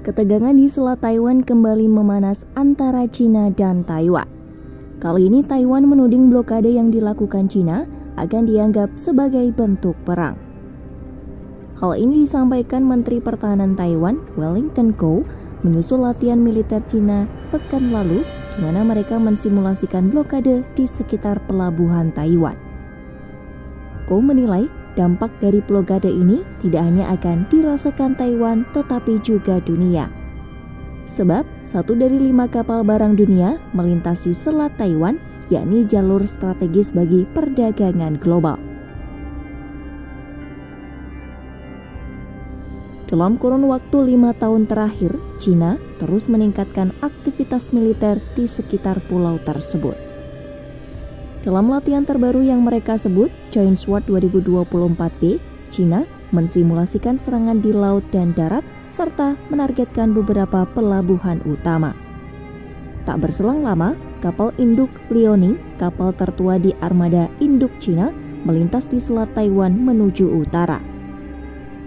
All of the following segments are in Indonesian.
Ketegangan di Selat Taiwan kembali memanas antara Cina dan Taiwan. Kali ini Taiwan menuding blokade yang dilakukan Cina akan dianggap sebagai bentuk perang. Hal ini disampaikan Menteri Pertahanan Taiwan, Wellington Ko, menyusul latihan militer Cina pekan lalu di mana mereka mensimulasikan blokade di sekitar pelabuhan Taiwan. Ko menilai Dampak dari blokade ini tidak hanya akan dirasakan Taiwan tetapi juga dunia. Sebab satu dari lima kapal barang dunia melintasi Selat Taiwan, yakni jalur strategis bagi perdagangan global. Dalam kurun waktu lima tahun terakhir, China terus meningkatkan aktivitas militer di sekitar pulau tersebut. Dalam latihan terbaru yang mereka sebut Joint SWORD 2024B, China mensimulasikan serangan di laut dan darat serta menargetkan beberapa pelabuhan utama. Tak berselang lama, kapal induk Liaoning, kapal tertua di armada induk China, melintas di selat Taiwan menuju utara.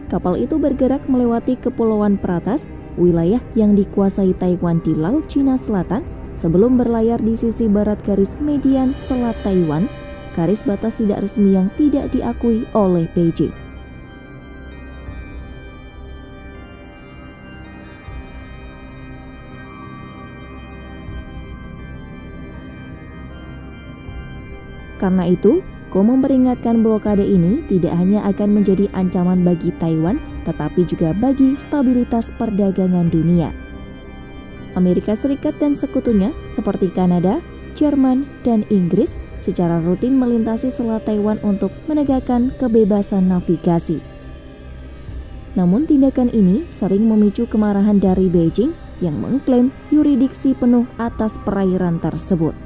Kapal itu bergerak melewati kepulauan Peratas, wilayah yang dikuasai Taiwan di Laut Cina Selatan, sebelum berlayar di sisi barat garis median Selat Taiwan, garis batas tidak resmi yang tidak diakui oleh Beijing. Karena itu, Ko memperingatkan blokade ini tidak hanya akan menjadi ancaman bagi Taiwan, tetapi juga bagi stabilitas perdagangan dunia. Amerika Serikat dan sekutunya seperti Kanada, Jerman, dan Inggris secara rutin melintasi Selat Taiwan untuk menegakkan kebebasan navigasi. Namun tindakan ini sering memicu kemarahan dari Beijing yang mengklaim yuridiksi penuh atas perairan tersebut.